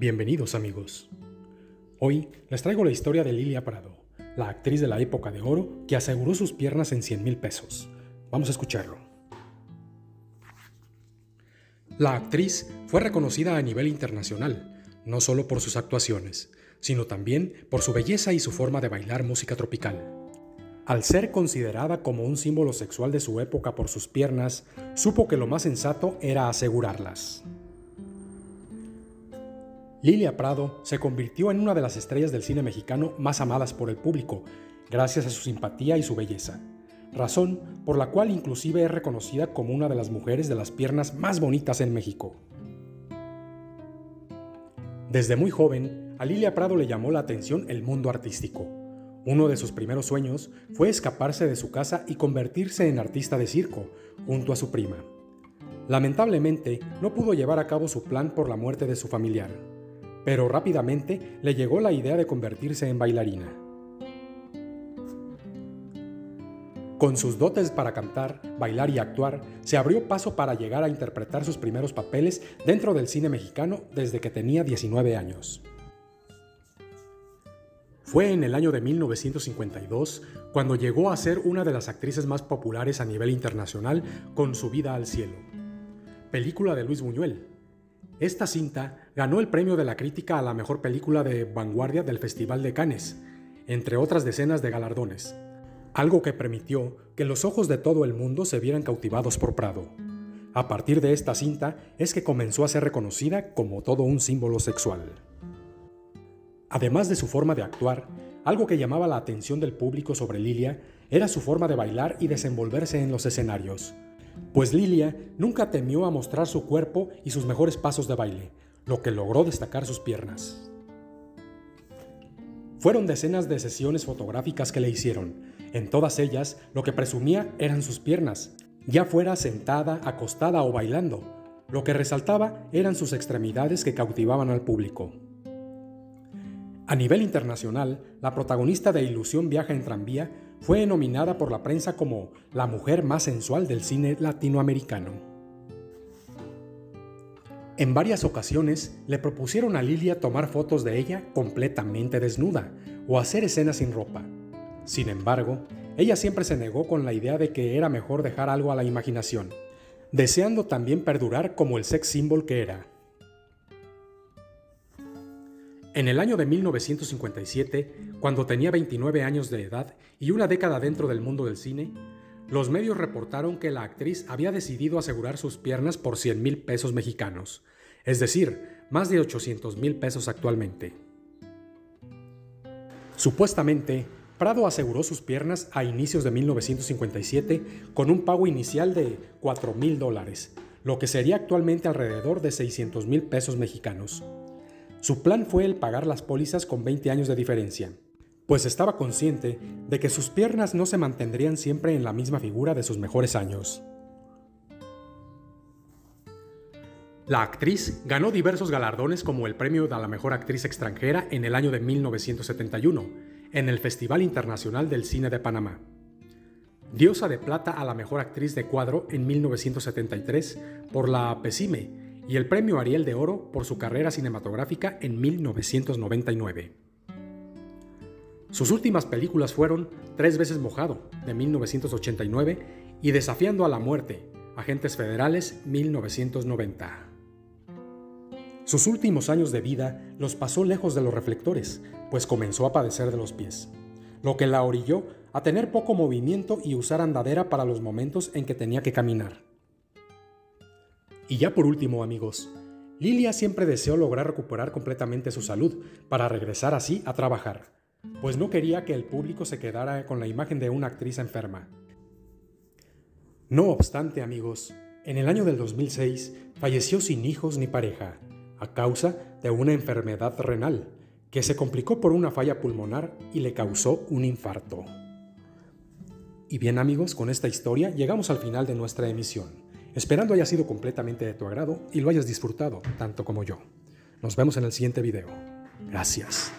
Bienvenidos amigos. Hoy les traigo la historia de Lilia Prado, la actriz de la época de oro que aseguró sus piernas en 100 mil pesos. Vamos a escucharlo. La actriz fue reconocida a nivel internacional, no solo por sus actuaciones, sino también por su belleza y su forma de bailar música tropical. Al ser considerada como un símbolo sexual de su época por sus piernas, supo que lo más sensato era asegurarlas. Lilia Prado se convirtió en una de las estrellas del cine mexicano más amadas por el público, gracias a su simpatía y su belleza, razón por la cual inclusive es reconocida como una de las mujeres de las piernas más bonitas en México. Desde muy joven, a Lilia Prado le llamó la atención el mundo artístico. Uno de sus primeros sueños fue escaparse de su casa y convertirse en artista de circo, junto a su prima. Lamentablemente, no pudo llevar a cabo su plan por la muerte de su familiar pero rápidamente le llegó la idea de convertirse en bailarina. Con sus dotes para cantar, bailar y actuar, se abrió paso para llegar a interpretar sus primeros papeles dentro del cine mexicano desde que tenía 19 años. Fue en el año de 1952 cuando llegó a ser una de las actrices más populares a nivel internacional con Su vida al cielo, película de Luis Buñuel, esta cinta ganó el premio de la crítica a la mejor película de vanguardia del Festival de Cannes, entre otras decenas de galardones, algo que permitió que los ojos de todo el mundo se vieran cautivados por Prado. A partir de esta cinta es que comenzó a ser reconocida como todo un símbolo sexual. Además de su forma de actuar, algo que llamaba la atención del público sobre Lilia era su forma de bailar y desenvolverse en los escenarios pues Lilia nunca temió a mostrar su cuerpo y sus mejores pasos de baile, lo que logró destacar sus piernas. Fueron decenas de sesiones fotográficas que le hicieron. En todas ellas, lo que presumía eran sus piernas, ya fuera sentada, acostada o bailando. Lo que resaltaba eran sus extremidades que cautivaban al público. A nivel internacional, la protagonista de Ilusión Viaja en Tranvía fue nominada por la prensa como la mujer más sensual del cine latinoamericano. En varias ocasiones le propusieron a Lilia tomar fotos de ella completamente desnuda o hacer escenas sin ropa. Sin embargo, ella siempre se negó con la idea de que era mejor dejar algo a la imaginación, deseando también perdurar como el sex symbol que era. En el año de 1957, cuando tenía 29 años de edad y una década dentro del mundo del cine, los medios reportaron que la actriz había decidido asegurar sus piernas por 100 mil pesos mexicanos, es decir, más de 800 mil pesos actualmente. Supuestamente, Prado aseguró sus piernas a inicios de 1957 con un pago inicial de 4 mil dólares, lo que sería actualmente alrededor de 600 mil pesos mexicanos. Su plan fue el pagar las pólizas con 20 años de diferencia, pues estaba consciente de que sus piernas no se mantendrían siempre en la misma figura de sus mejores años. La actriz ganó diversos galardones como el premio de la mejor actriz extranjera en el año de 1971, en el Festival Internacional del Cine de Panamá. Diosa de plata a la mejor actriz de cuadro en 1973 por la PECIME y el Premio Ariel de Oro por su carrera cinematográfica en 1999. Sus últimas películas fueron Tres veces mojado, de 1989, y Desafiando a la muerte, Agentes Federales, 1990. Sus últimos años de vida los pasó lejos de los reflectores, pues comenzó a padecer de los pies, lo que la orilló a tener poco movimiento y usar andadera para los momentos en que tenía que caminar. Y ya por último, amigos, Lilia siempre deseó lograr recuperar completamente su salud para regresar así a trabajar, pues no quería que el público se quedara con la imagen de una actriz enferma. No obstante, amigos, en el año del 2006 falleció sin hijos ni pareja, a causa de una enfermedad renal, que se complicó por una falla pulmonar y le causó un infarto. Y bien amigos, con esta historia llegamos al final de nuestra emisión. Esperando haya sido completamente de tu agrado y lo hayas disfrutado tanto como yo. Nos vemos en el siguiente video. Gracias.